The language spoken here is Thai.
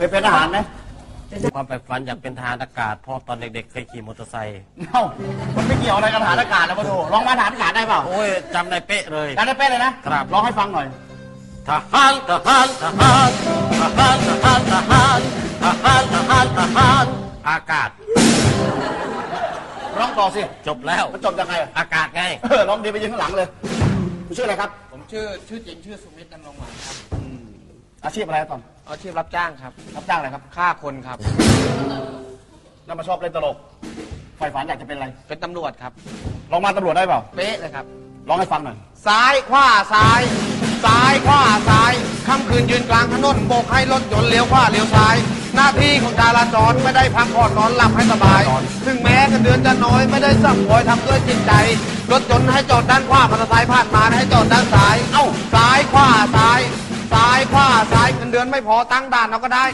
เคยเป็นทหารไหมความใฝ่ฝันอยากเป็นทหารอากาศเพราะตอนเด็กๆเคยขี่มอเตอร์ไซค์เอ้ามันไม่เกี่ยวอะไรกับทหารอากาศแล้วมาดูลองมาทหารอากาศได้เปล่าโอ้ยจำได้เป๊ะเลยจำได้เป๊ะเลยนะครับลองให้ฟังหน่อยทหารทหารทหารทหารทหารทหารทหารทหารทหารอากาศร้องต่อสิจบแล้วมันจบยังไงอะอากาศไงเออร้องดีไปยืนข้างหลังเลยคุณชื่ออะไรครับ ผมชื่อชื่อจริงชื่อสุมิตรดำรงหวานครับอาชีพอะไรครับตอน อาชีพรับจ้างครับ รับจ้างอะไรครับฆ่าคนครับ แล้วมาชอบเล่นตลกใฝ่ฝันอยากจะเป็นอะไรเป็นตำรวจครับ ลองมาตำรวจได้เปล่าเป๊ะเลยครับ ลองให้ฟังหน่อย ซ้ายขวาซ้าย ซ้ายขวาซ้ายค่ำคืนยืนกลางถนนโบกให้รถยนต์เลี้ยวขวาเลี้ยวซ้าย หน้าที่ของจราจรไม่ได้พักผ่อนนอนหลับให้สบายถึงแม้เงินเดือนจะน้อยไม่ได้สั่งคอยทำด้วยจิตใจ รถยนต์ให้จอดด้านขวามอเตอร์ไซค์ เดือนไม่พอตั้งด่านเราก็ได้